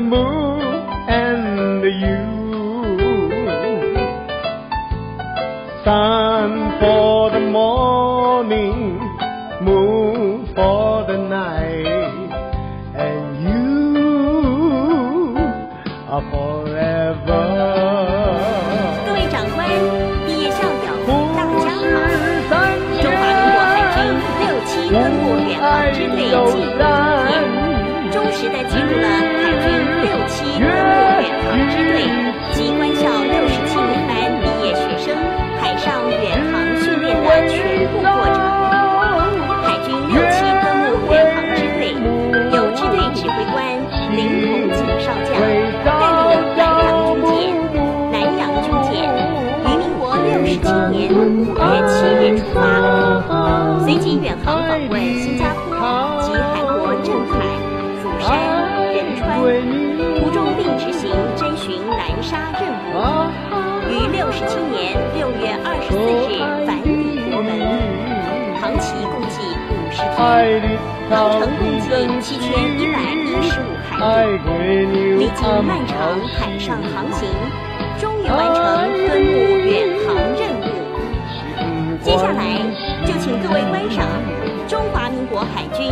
the moon and you. Sun for the morning, moon for the night, and you are forever. 各位长官、毕业校友，富大家好！士山中华民国海军六七分部远航支队纪录 影片，忠实的记录了海军六七分部远航支队及官校六十七年班毕业学生海上远航训练的全部过程。海军六七分部远航支队由支队指挥官林同景少将带领南洋军舰、南洋军舰于民国六十七年五月七日出发，随即远航访问新途中并执行侦巡南沙任务，于六十七年六月二十四日返抵国门，航期共计五十天，航程共计七千一百一十五海里。历经漫长海上航行，终于完成敦睦远航任务。接下来就请各位观赏中华民国海军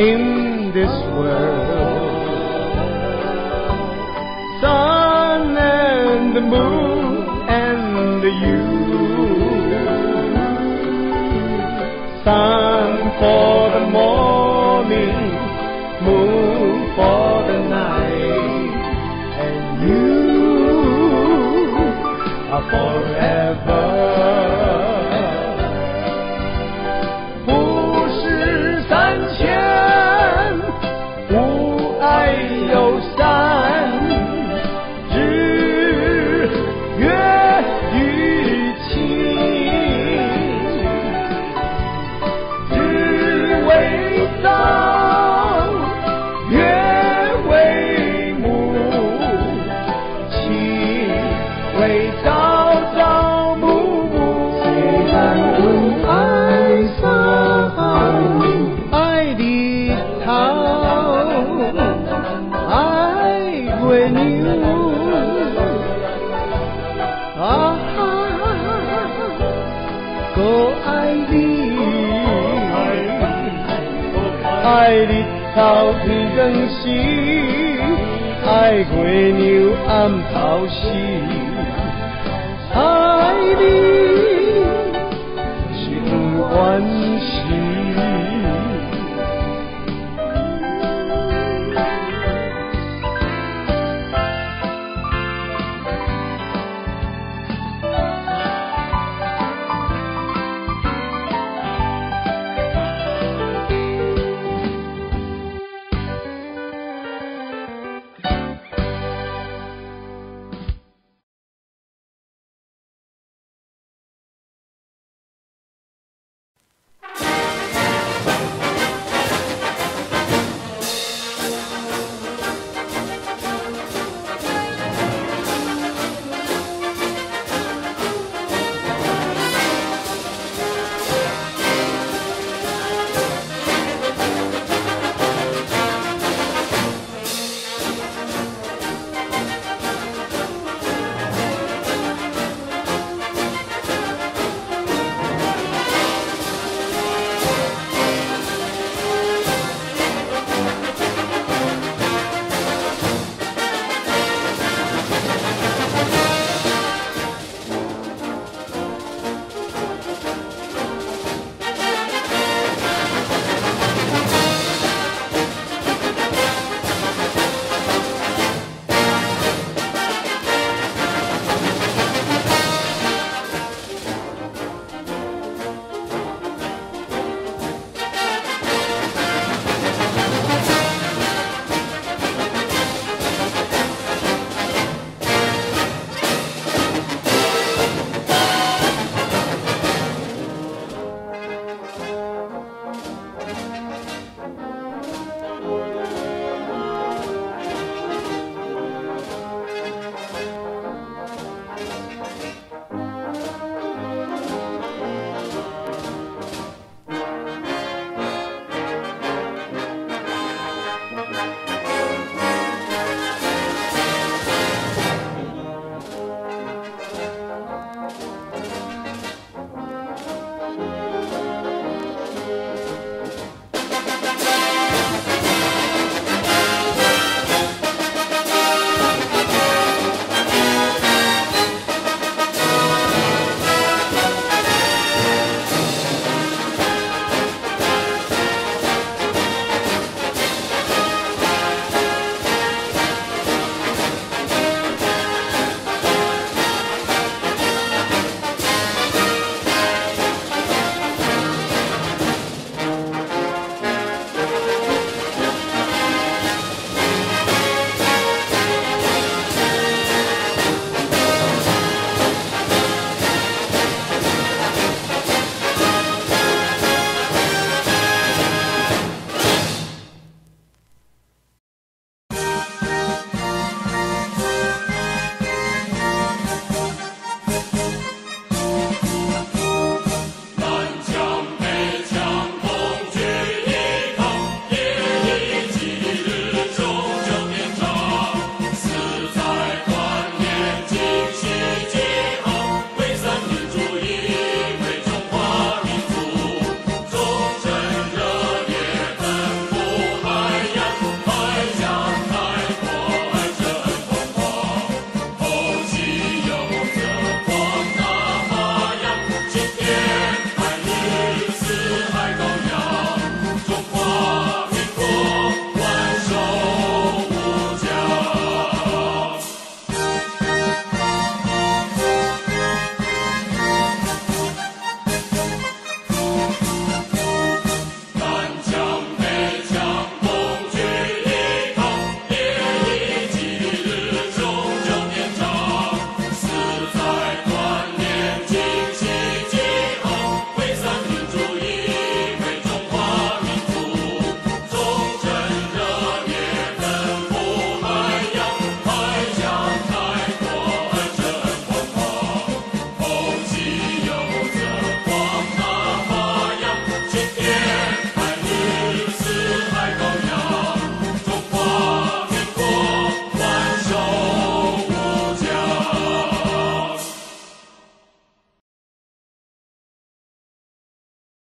in this world. Sun and the moon and you. Sun for 爱你，爱的头天光时，爱月亮暗头时，爱你是永远。